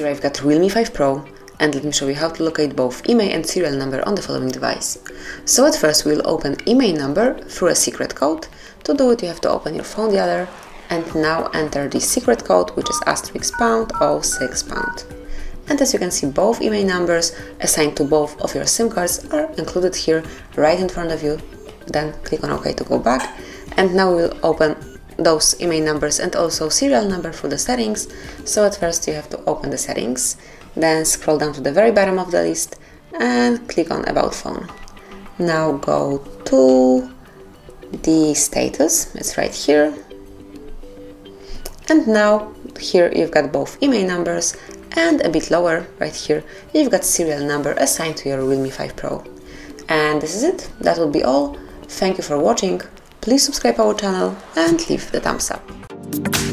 Here I've got Realme 5 Pro and let me show you how to locate both IMEI and serial number on the following device. So at first we'll open IMEI number through a secret code. To do it you have to open your phone dialer and now enter the secret code which is asterisk pound 06 pound. And as you can see both IMEI numbers assigned to both of your SIM cards are included here right in front of you. Then click on OK to go back and now we'll open those IMEI numbers and also serial number for the settings. So at first you have to open the settings then scroll down to the very bottom of the list and click on About Phone. Now go to the status, it's right here. And now here you've got both IMEI numbers and a bit lower right here you've got serial number assigned to your Realme 5 Pro. And this is it, that will be all. Thank you for watching, please subscribe our channel and leave the thumbs up.